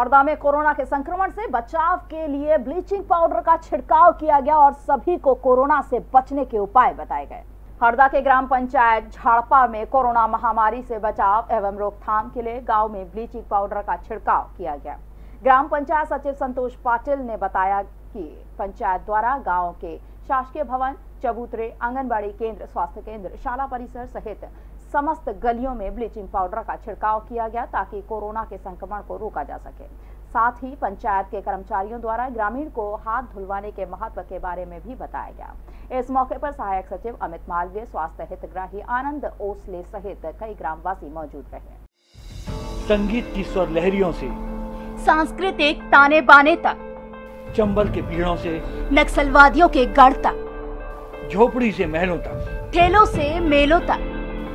हरदा में कोरोना के संक्रमण से बचाव के लिए ब्लीचिंग पाउडर का छिड़काव किया गया और सभी को कोरोना से बचने के उपाय बताए गए। हरदा के ग्राम पंचायत झाड़पा में कोरोना महामारी से बचाव एवं रोकथाम के लिए गाँव में ब्लीचिंग पाउडर का छिड़काव किया गया। ग्राम पंचायत सचिव संतोष पाटिल ने बताया कि पंचायत द्वारा गाँव के शासकीय भवन, चबूतरे, आंगनबाड़ी केंद्र, स्वास्थ्य केंद्र, शाला परिसर सहित समस्त गलियों में ब्लीचिंग पाउडर का छिड़काव किया गया ताकि कोरोना के संक्रमण को रोका जा सके। साथ ही पंचायत के कर्मचारियों द्वारा ग्रामीण को हाथ धुलवाने के महत्व के बारे में भी बताया गया। इस मौके पर सहायक सचिव अमित मालवीय स्वास्थ्य हितग्राही आनंद ओसले सहित कई ग्रामवासी मौजूद रहे। संगीत की स्वर लहरियों से सांस्कृतिक ताने बाने तक चंबल के पीड़ों से नक्सलवादियों के गढ़ तक झोपड़ी से महलों तक। ठेलों से मेलों तक।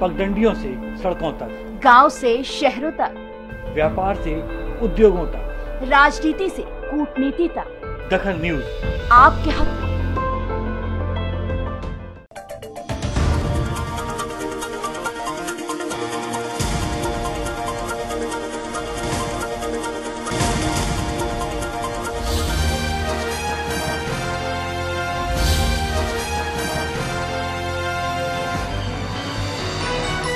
पगडंडियों से सड़कों तक। गाँव से शहरों तक। व्यापार से उद्योगों तक। राजनीति से कूटनीति तक। दखन न्यूज़। आपके हक।